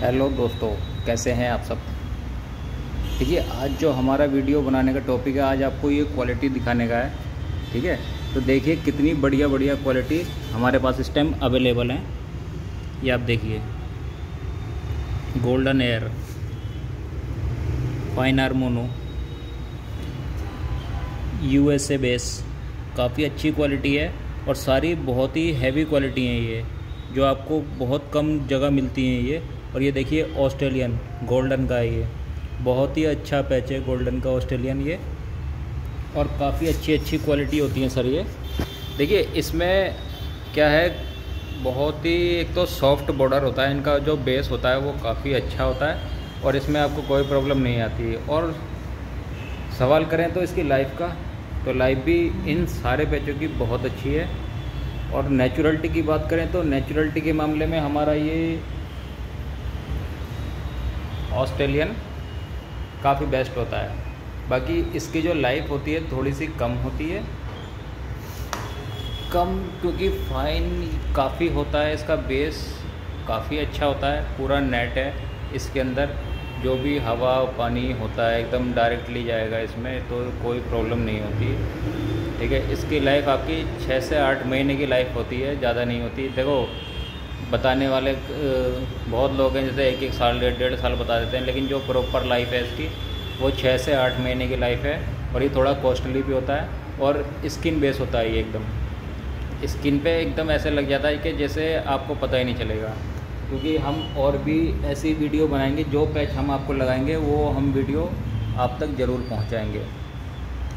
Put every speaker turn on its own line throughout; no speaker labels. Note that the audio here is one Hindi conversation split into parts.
हेलो दोस्तों, कैसे हैं आप सब? देखिए, आज जो हमारा वीडियो बनाने का टॉपिक है, आज आपको ये क्वालिटी दिखाने का है, ठीक है? तो देखिए, कितनी बढ़िया बढ़िया क्वालिटी हमारे पास इस टाइम अवेलेबल है। ये आप देखिए golden air fine R mono U S A base काफ़ी अच्छी क्वालिटी है और सारी बहुत ही हैवी क्वालिटी हैं ये, जो आपको बहुत कम जगह मिलती हैं ये। और ये देखिए ऑस्ट्रेलियन, गोल्डन का है ये। बहुत ही अच्छा पैच है गोल्डन का, ऑस्ट्रेलियन ये। और काफ़ी अच्छी अच्छी क्वालिटी होती है सर ये। देखिए, इसमें क्या है, बहुत ही एक तो सॉफ्ट बॉर्डर होता है, इनका जो बेस होता है वो काफ़ी अच्छा होता है और इसमें आपको कोई प्रॉब्लम नहीं आती और सवाल करें तो इसकी लाइफ का तो लाइफ भी इन सारे पैचों की बहुत अच्छी है। और नेचुरलिटी की बात करें तो नेचुरलिटी के मामले में हमारा ये ऑस्ट्रेलियन काफ़ी बेस्ट होता है। बाकी इसकी जो लाइफ होती है, थोड़ी सी कम होती है। कम क्योंकि फाइन काफ़ी होता है, इसका बेस काफ़ी अच्छा होता है, पूरा नेट है इसके अंदर। जो भी हवा पानी होता है, एकदम डायरेक्टली जाएगा इसमें तो कोई प्रॉब्लम नहीं होती। ठीक है, इसकी लाइफ आपकी छः से आठ महीने की लाइफ होती है, ज़्यादा नहीं होती। देखो बताने वाले बहुत लोग हैं, जैसे एक एक साल, डेढ़ डेढ़ साल बता देते हैं, लेकिन जो प्रॉपर लाइफ है इसकी, वो छः से आठ महीने की लाइफ है, और ये थोड़ा कॉस्टली भी होता है, और स्किन बेस होता है ये एकदम। स्किन पे एकदम ऐसे लग जाता है कि जैसे आपको पता ही नहीं चलेगा, क्योंकि हम और भी ऐसी वीडियो बनाएँगे, जो पैच हम आपको लगाएँगे, वो हम वीडियो आप तक ज़रूर पहुँचाएँगे।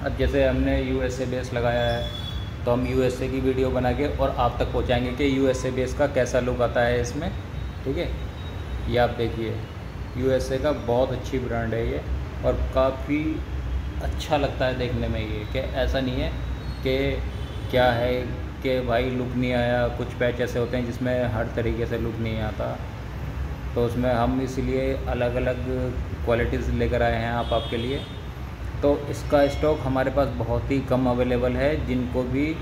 अब जैसे हमने यूएसए बेस लगाया है तो हम USA की वीडियो बना के और आप तक पहुँचाएँगे कि यूएसए बेस का कैसा लुक आता है इसमें, ठीक है? ये आप देखिए यूएसए का बहुत अच्छी ब्रांड है ये और काफ़ी अच्छा लगता है देखने में ये, कि ऐसा नहीं है कि क्या है कि भाई लुक नहीं आया, कुछ पैच ऐसे होते हैं जिसमें हर तरीके से लुक नहीं आता। तो उसमें हम इसलिए अलग अलग क्वालिटीज़ लेकर आए हैं आप, आपके लिए। तो इसका स्टॉक हमारे पास बहुत ही कम अवेलेबल है, जिनको भी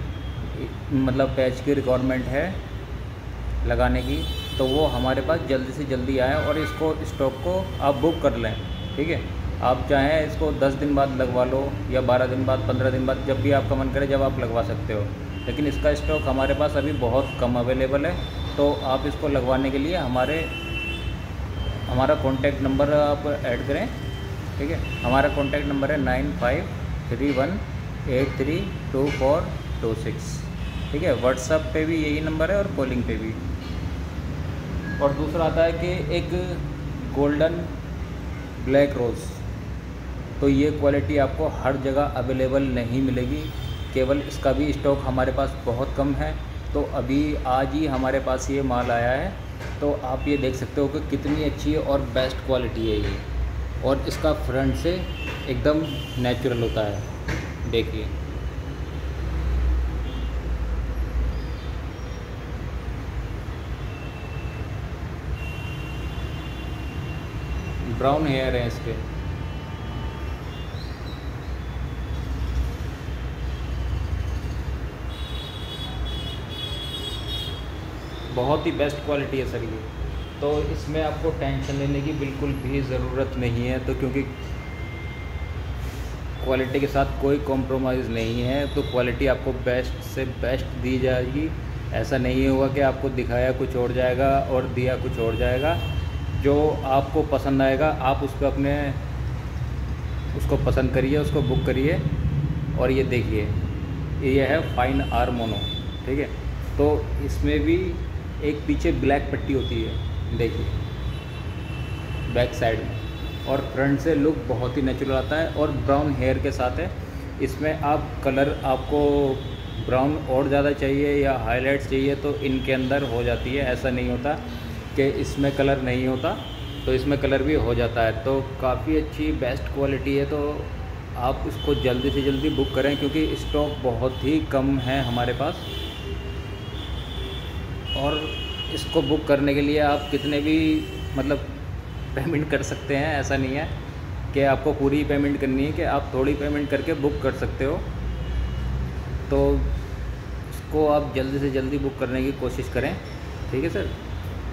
मतलब पैच की रिक्वायरमेंट है लगाने की तो वो हमारे पास जल्दी से जल्दी आए और इसको, स्टॉक को आप बुक कर लें, ठीक है? आप चाहें इसको 10 दिन बाद लगवा लो या 12 दिन बाद 15 दिन बाद, जब भी आपका मन करे जब आप लगवा सकते हो। लेकिन इसका स्टॉक हमारे पास अभी बहुत कम अवेलेबल है तो आप इसको लगवाने के लिए हमारे, हमारा कॉन्टैक्ट नंबर आप ऐड करें। ठीक है? हमारा कॉन्टैक्ट नंबर है nine five three one eight three two four two six ठीक है? व्हाट्सअप पे भी यही नंबर है और कॉलिंग पे भी। और दूसरा आता है कि एक गोल्डन ब्लैक रोज़ तो ये क्वालिटी आपको हर जगह अवेलेबल नहीं मिलेगी। केवल इसका भी स्टॉक हमारे पास बहुत कम है। तो अभी आज ही हमारे पास ये माल आया है। तो आप ये देख सकते हो कि कितनी अच्छी और बेस्ट क्वालिटी है ये। और इसका फ्रंट से एकदम नेचुरल होता है, देखिए। ब्राउन हेयर है इसके। बहुत ही बेस्ट क्वालिटी है सर ये। तो इसमें आपको टेंशन लेने की बिल्कुल भी ज़रूरत नहीं है तो क्योंकि क्वालिटी के साथ कोई कॉम्प्रोमाइज़ नहीं है तो क्वालिटी आपको बेस्ट से बेस्ट दी जाएगी। ऐसा नहीं होगा कि आपको दिखाया कुछ और जाएगा और दिया कुछ और जाएगा। जो आपको पसंद आएगा, आप उस पर अपने, उसको पसंद करिए, उसको बुक करिए और ये देखिए। ये है फाइन आर मोनो ठीक है? तो इसमें भी एक पीछे ब्लैक पट्टी होती है। देखिए बैक साइड में। और फ्रंट से लुक बहुत ही नेचुरल आता है और ब्राउन हेयर के साथ है। इसमें आप कलर आपको ब्राउन और ज़्यादा चाहिए या हाईलाइट्स चाहिए तो इनके अंदर हो जाती है। ऐसा नहीं होता कि इसमें कलर नहीं होता तो इसमें कलर भी हो जाता है। तो काफ़ी अच्छी बेस्ट क्वालिटी है तो आप इसको जल्दी से जल्दी बुक करें क्योंकि स्टॉक बहुत ही कम है हमारे पास। और इसको बुक करने के लिए आप कितने भी मतलब पेमेंट कर सकते हैं, ऐसा नहीं है कि आपको पूरी पेमेंट करनी है कि आप थोड़ी पेमेंट करके बुक कर सकते हो। तो इसको आप जल्दी से जल्दी बुक करने की कोशिश करें, ठीक है सर?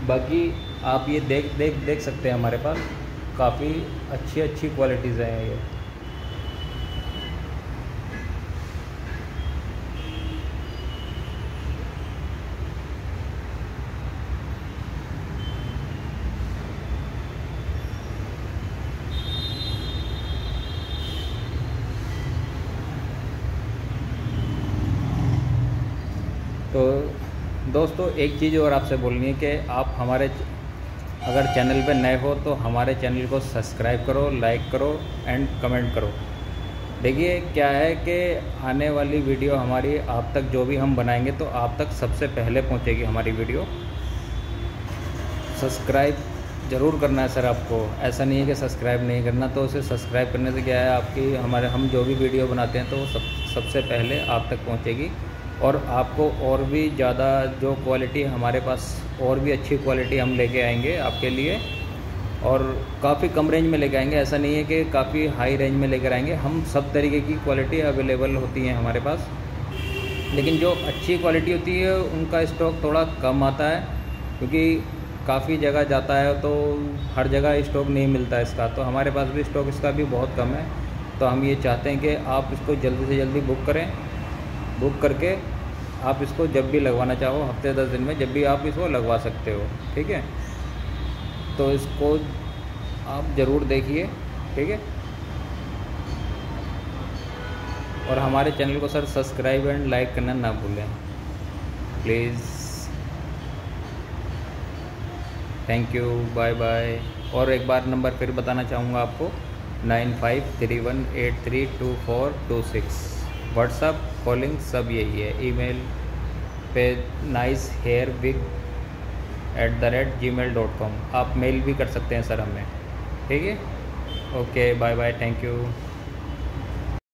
बाकी आप ये देख देख देख सकते हैं हमारे पास। काफ़ी अच्छी अच्छी क्वालिटीज़ हैं ये तो दोस्तों, एक चीज़ और आपसे बोलनी है कि आप हमारे अगर चैनल पे नए हो तो हमारे चैनल को सब्सक्राइब करो, लाइक करो एंड कमेंट करो। देखिए, क्या है कि आने वाली वीडियो हमारी आप तक जो भी हम बनाएँगे तो आप तक सबसे पहले पहुंचेगी हमारी वीडियो। सब्सक्राइब ज़रूर करना है सर आपको। ऐसा नहीं है कि सब्सक्राइब नहीं करना तो उसे सब्सक्राइब करने से क्या है, आपकी हमारे, हम जो भी वीडियो बनाते हैं तो वो सब, सबसे पहले आप तक पहुंचेगी। और आपको और भी ज़्यादा जो क्वालिटी हमारे पास, और भी अच्छी क्वालिटी हम लेके आएँगे आपके लिए। और काफ़ी कम रेंज में लेके आएँगे। ऐसा नहीं है कि काफ़ी हाई रेंज में लेकर आएँगे। हम सब तरीके की क्वालिटी अवेलेबल होती हैं हमारे पास। लेकिन जो अच्छी क्वालिटी होती है, उनका स्टॉक थोड़ा कम आता है, क्योंकि काफ़ी जगह जाता है तो हर जगह स्टॉक नहीं मिलता इसका। तो हमारे पास भी स्टॉक इसका भी बहुत कम है। तो हम ये चाहते हैं कि आप इसको जल्दी से जल्दी बुक करें। बुक करके आप इसको जब भी लगवाना चाहो, हफ़्ते दस दिन में जब भी आप इसको लगवा सकते हो, ठीक है? तो इसको आप ज़रूर देखिए, ठीक है? और हमारे चैनल को सर सब्सक्राइब एंड लाइक करना ना भूलें। Please. Thank you bye bye और एक बार नंबर फिर बताना चाहूँगा आपको, nine five three one eight three two four two six. WhatsApp calling सब यही है। ईमेल पे nice hair wig at the rate G mail dot com आप मेल भी कर सकते हैं सर हमें। ठीक है? Okay bye bye thank you